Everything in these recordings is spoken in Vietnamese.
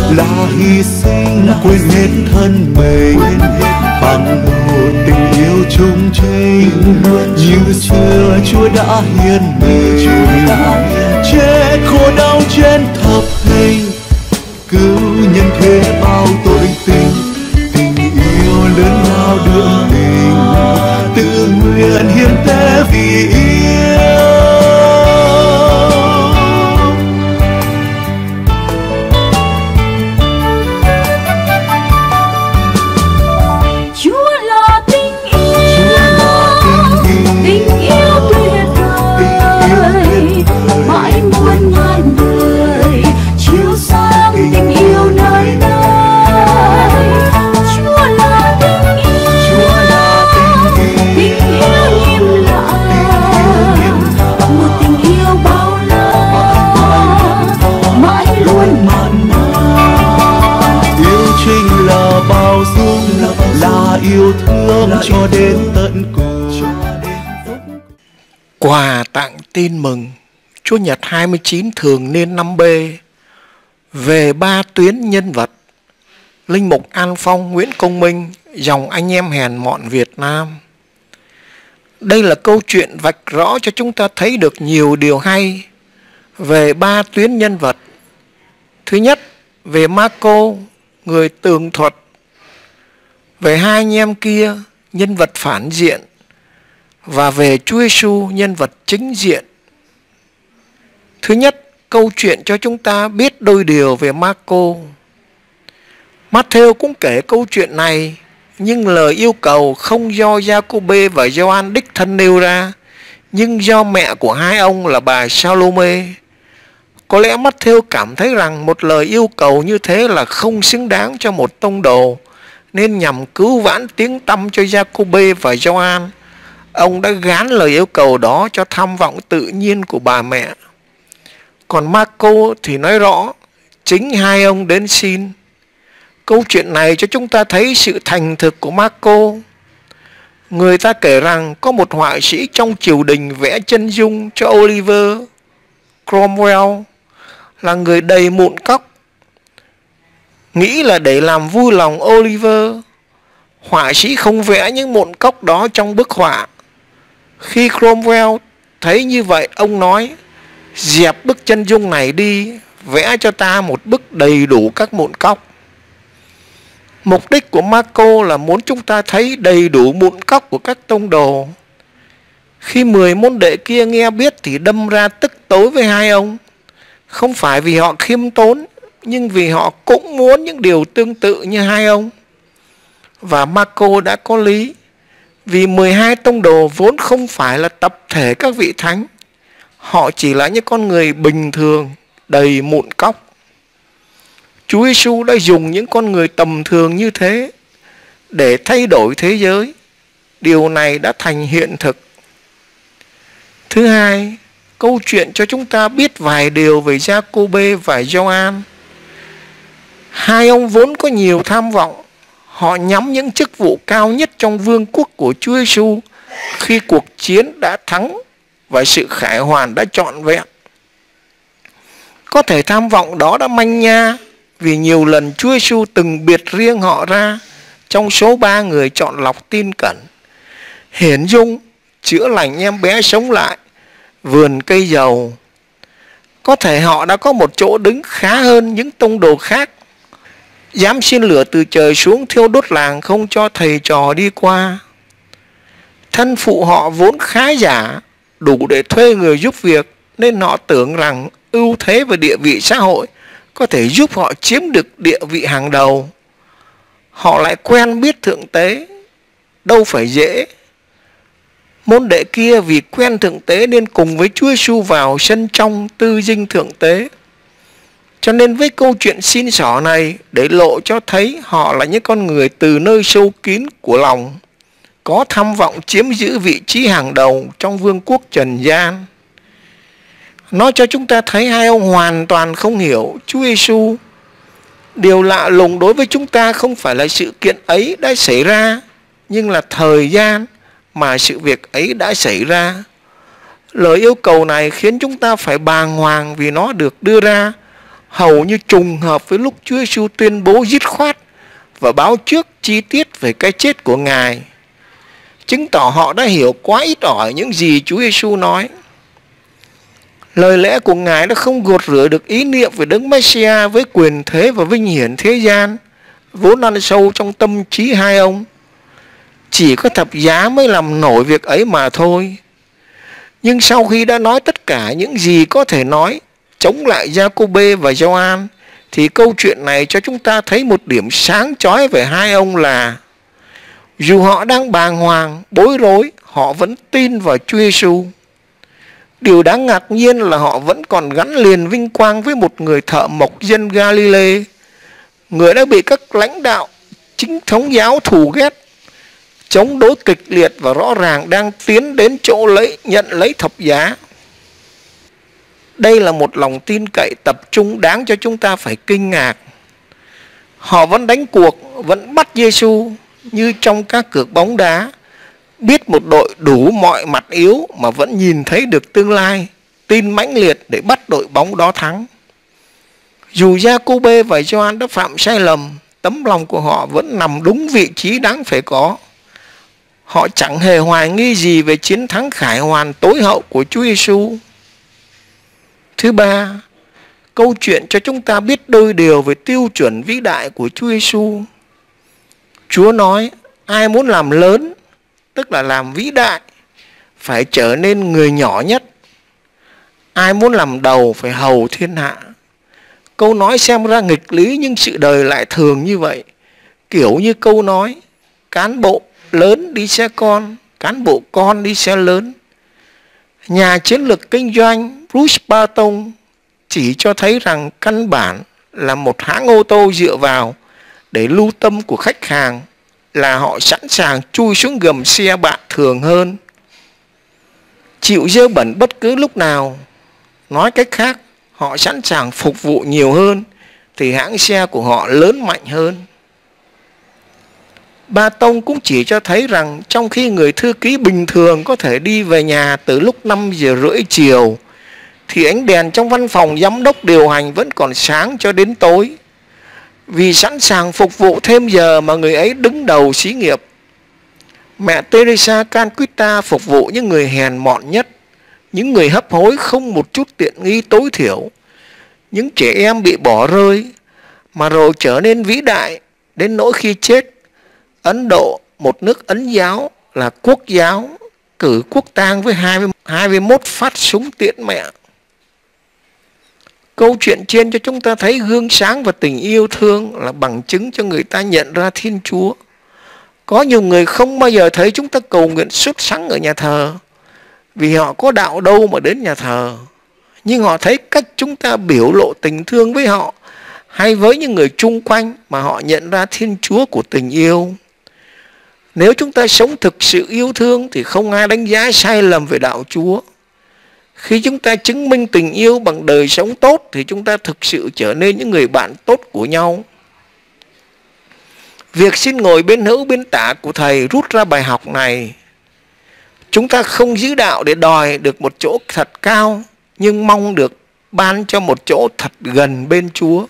là hy sinh quên hết thân mình. Bằng một tình yêu chung trinh như xưa chúa đã hiến mình. Chết khổ đau trên thập hình. Cứu nhân thế bao tội tình. Tình yêu lớn lao đường tình tự nguyện hiến tế vì yêu Quà tặng tin mừng Chúa Nhật 29 thường niên năm B về ba tuyến nhân vật Linh mục An Phong, Nguyễn Công Minh, dòng anh em hèn mọn Việt Nam. Đây là câu chuyện vạch rõ cho chúng ta thấy được nhiều điều hay về ba tuyến nhân vật. Thứ nhất, về Marco, người tường thuật. Về hai anh em kia, nhân vật phản diện và về Chúa Giêsu nhân vật chính diện. Thứ nhất, câu chuyện cho chúng ta biết đôi điều về Marco. Matthew cũng kể câu chuyện này, nhưng lời yêu cầu không do Giacôbê và Gioan đích thân nêu ra, nhưng do mẹ của hai ông là bà Salome. Có lẽ Matthew cảm thấy rằng một lời yêu cầu như thế là không xứng đáng cho một tông đồ, nên nhằm cứu vãn tiếng tâm cho Giacôbê và Gioan ông đã gán lời yêu cầu đó cho tham vọng tự nhiên của bà mẹ. Còn Marco thì nói rõ, chính hai ông đến xin. Câu chuyện này cho chúng ta thấy sự thành thực của Marco. Người ta kể rằng có một họa sĩ trong triều đình vẽ chân dung cho Oliver Cromwell là người đầy mụn cóc. Nghĩ là để làm vui lòng Oliver, họa sĩ không vẽ những mụn cóc đó trong bức họa khi Cromwell thấy như vậy, ông nói, dẹp bức chân dung này đi, vẽ cho ta một bức đầy đủ các mụn cóc. Mục đích của Marco là muốn chúng ta thấy đầy đủ mụn cóc của các tông đồ. Khi mười môn đệ kia nghe biết thì đâm ra tức tối với hai ông. Không phải vì họ khiêm tốn, nhưng vì họ cũng muốn những điều tương tự như hai ông. Và Marco đã có lý vì 12 tông đồ vốn không phải là tập thể các vị thánh. Họ chỉ là những con người bình thường, đầy mụn cóc. Chúa Giêsu đã dùng những con người tầm thường như thế để thay đổi thế giới. Điều này đã thành hiện thực. Thứ hai, câu chuyện cho chúng ta biết vài điều về Giacôbê và Gioan. Hai ông vốn có nhiều tham vọng họ nhắm những chức vụ cao nhất trong vương quốc của Chúa Giêsu khi cuộc chiến đã thắng và sự khải hoàn đã trọn vẹn. Có thể tham vọng đó đã manh nha vì nhiều lần Chúa Giêsu từng biệt riêng họ ra trong số ba người chọn lọc tin cẩn. Hiển dung, chữa lành em bé sống lại, vườn cây dầu. Có thể họ đã có một chỗ đứng khá hơn những tông đồ khác dám xin lửa từ trời xuống thiêu đốt làng không cho thầy trò đi qua. Thân phụ họ vốn khá giả, đủ để thuê người giúp việc, nên họ tưởng rằng ưu thế và địa vị xã hội có thể giúp họ chiếm được địa vị hàng đầu. Họ lại quen biết thượng tế, đâu phải dễ. Môn đệ kia vì quen thượng tế nên cùng với Chúa xu vào sân trong tư dinh thượng tế. Cho nên với câu chuyện xin xỏ này để lộ cho thấy họ là những con người từ nơi sâu kín của lòng, có tham vọng chiếm giữ vị trí hàng đầu trong vương quốc trần gian. Nó cho chúng ta thấy hai ông hoàn toàn không hiểu Chúa Giêsu. Điều lạ lùng đối với chúng ta không phải là sự kiện ấy đã xảy ra, nhưng là thời gian mà sự việc ấy đã xảy ra. Lời yêu cầu này khiến chúng ta phải bàng hoàng vì nó được đưa ra hầu như trùng hợp với lúc Chúa Giêsu tuyên bố dứt khoát và báo trước chi tiết về cái chết của Ngài. Chứng tỏ họ đã hiểu quá ít ỏi những gì Chúa Giêsu nói. Lời lẽ của Ngài đã không gột rửa được ý niệm về Đấng Messiah với quyền thế và vinh hiển thế gian, vốn ăn sâu trong tâm trí hai ông. Chỉ có thập giá mới làm nổi việc ấy mà thôi. Nhưng sau khi đã nói tất cả những gì có thể nói chống lại Jacobe và Gioan thì câu chuyện này cho chúng ta thấy một điểm sáng chói về hai ông là dù họ đang bàng hoàng, bối rối, họ vẫn tin vào Chúa Giêsu. Điều đáng ngạc nhiên là họ vẫn còn gắn liền vinh quang với một người thợ mộc dân Galilee, người đã bị các lãnh đạo chính thống giáo thù ghét, chống đối kịch liệt và rõ ràng đang tiến đến chỗ lấy nhận lấy thập giá. Đây là một lòng tin cậy tập trung đáng cho chúng ta phải kinh ngạc. Họ vẫn đánh cuộc, vẫn bắt Giêsu như trong các cược bóng đá, biết một đội đủ mọi mặt yếu mà vẫn nhìn thấy được tương lai, tin mãnh liệt để bắt đội bóng đó thắng. Dù Jacobe và Gioan đã phạm sai lầm, tấm lòng của họ vẫn nằm đúng vị trí đáng phải có. Họ chẳng hề hoài nghi gì về chiến thắng khải hoàn tối hậu của Chúa Giêsu. Thứ ba, câu chuyện cho chúng ta biết đôi điều về tiêu chuẩn vĩ đại của Chúa Giêsu. Chúa nói, ai muốn làm lớn, tức là làm vĩ đại, phải trở nên người nhỏ nhất. Ai muốn làm đầu phải hầu thiên hạ. Câu nói xem ra nghịch lý nhưng sự đời lại thường như vậy. Kiểu như câu nói, cán bộ lớn đi xe con, cán bộ con đi xe lớn. Nhà chiến lược kinh doanh Bruce Barton chỉ cho thấy rằng căn bản là một hãng ô tô dựa vào để lưu tâm của khách hàng là họ sẵn sàng chui xuống gầm xe bạn thường hơn. Chịu dơ bẩn bất cứ lúc nào. Nói cách khác, họ sẵn sàng phục vụ nhiều hơn thì hãng xe của họ lớn mạnh hơn. Ba Tông cũng chỉ cho thấy rằng trong khi người thư ký bình thường có thể đi về nhà từ lúc 5 giờ rưỡi chiều thì ánh đèn trong văn phòng giám đốc điều hành vẫn còn sáng cho đến tối. Vì sẵn sàng phục vụ thêm giờ mà người ấy đứng đầu xí nghiệp. Mẹ Teresa canquita phục vụ những người hèn mọn nhất, những người hấp hối không một chút tiện nghi tối thiểu, những trẻ em bị bỏ rơi, mà rồi trở nên vĩ đại đến nỗi khi chết. Ấn Độ, một nước ấn giáo là quốc giáo, cử quốc tang với 20, 21 phát súng tiễn mẹ. Câu chuyện trên cho chúng ta thấy gương sáng và tình yêu thương là bằng chứng cho người ta nhận ra Thiên Chúa. Có nhiều người không bao giờ thấy chúng ta cầu nguyện xuất sáng ở nhà thờ, vì họ có đạo đâu mà đến nhà thờ. Nhưng họ thấy cách chúng ta biểu lộ tình thương với họ hay với những người chung quanh mà họ nhận ra Thiên Chúa của tình yêu. Nếu chúng ta sống thực sự yêu thương thì không ai đánh giá sai lầm về đạo Chúa. Khi chúng ta chứng minh tình yêu bằng đời sống tốt thì chúng ta thực sự trở nên những người bạn tốt của nhau. Việc xin ngồi bên hữu bên tả của thầy rút ra bài học này. Chúng ta không giữ đạo để đòi được một chỗ thật cao nhưng mong được ban cho một chỗ thật gần bên Chúa.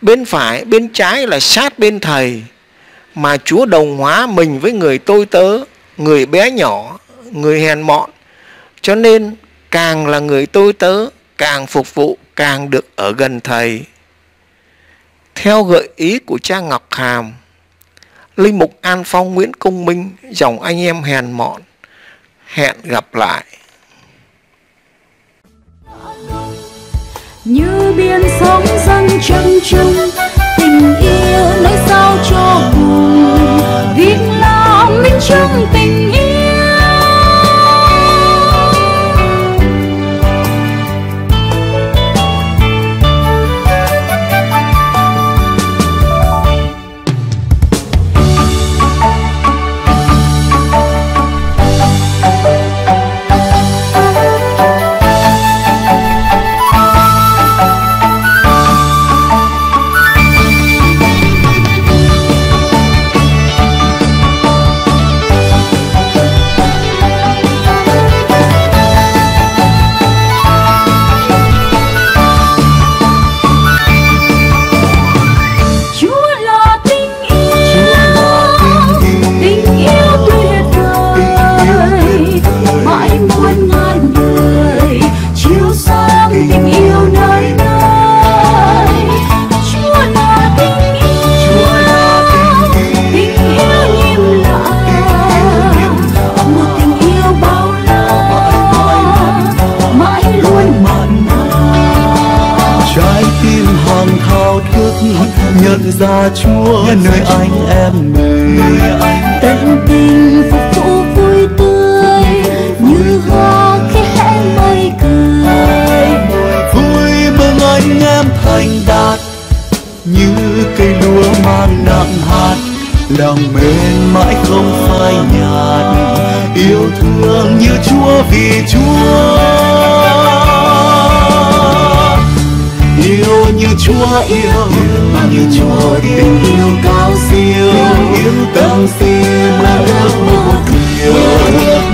Bên phải, bên trái là sát bên thầy mà Chúa đồng hóa mình với người tôi tớ, người bé nhỏ, người hèn mọn. Cho nên càng là người tôi tớ, càng phục vụ, càng được ở gần thầy. Theo gợi ý của cha ngọc hàm, linh mục an phong nguyễn công minh dòng anh em hèn mọn, hẹn gặp lại. Như biển sóng răng trăng trùng tình yêu lấy sao cho buồn. Việt nam minh trong tình anh em mình. Tận tình phục vụ vui tươi như hoa khi hé mây cười. Vui mừng anh em thành đạt như cây lúa mang nặng hạt. Lòng mến mãi không phai nhạt yêu thương như Chúa vì Chúa Chúa yêu như Chúa tình yêu cao siêu tâm xin mơ ước một điều